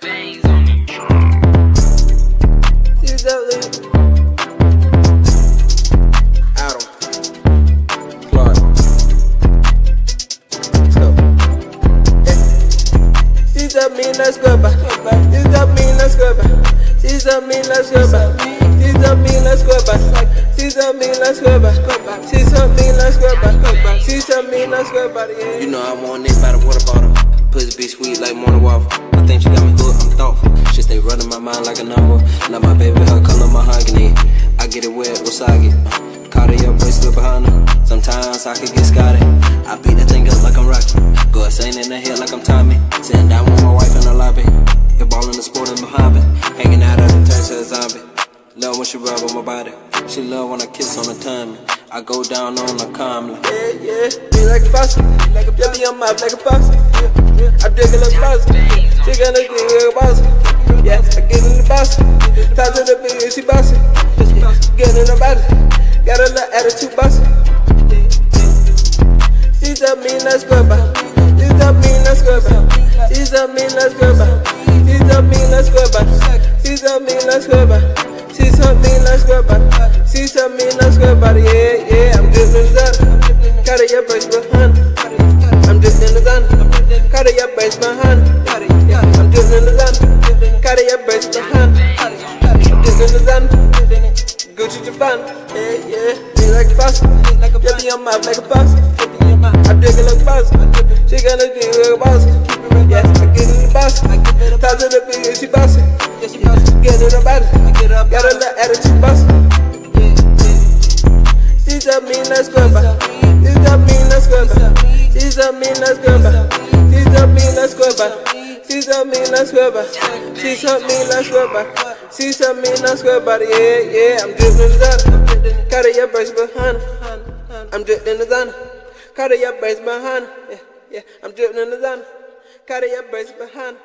veins on me. She's up there. Adam. Clark. Let's. She's up mean, back. She's up mean, back. She's up mean, back. She's up mean, back. She's up mean, back. She's up mean, back. She's up mean, back. You know I want it by the water bottle. Pussy be sweet like morning waffle. I think she got me hooked, I'm thoughtful. She stay running my mind like a number. Now my baby, her color mahogany. I get it wet, Wasagi. Uh, Cartier bracelet behind her. Sometimes I could get scotty. I beat that thing up like I'm Rocky. Go insane in the head like I'm Tommy. Sitting down with my wife in the lobby. You're ballin' the sport in my hobby. Hanging out at the turn to a zombie. Love when she rub on my body. She love when I kiss on her tummy. I go down on her calmly. Yeah, yeah, be like a faucet. Yeah, be on mouth like a faucet. I drink a little faucet. She gonna drink like a. Yeah, I get in the boss. Talk to the bitch, she bossy. Get in the body. Got a little attitude bossy. She's a let's go back. She's a mean, go back. She's a mean, go back. She's a mean, go back. She's a mean, go back. She's a mean, go back. She's a mean, back. Yeah, yeah, Carry your brace behind. I'm just in the zone. Carry your brace behind. I'm just in the zone. Gucci Japan. Yeah, yeah, be like a faucet. Yeah, be on mouth like a faucet. I drink it like a boss. She gonna drink like a boss. Yeah, I get in the boss. To the bitch, she bossy. Get in the body. Got a little attitude bossy. She's a mean, let's. She's a mean, let's. She's a mean, let's go back. She's a mean, let's go back. She's a let's go back. She's a mean, let's go. She's a mean, let's. Yeah, yeah, I'm dripping zone. Carry your brace behind. I'm dripping zone. Carry your brace behind. Yeah, yeah, I'm dripping zone. Carry your brace behind.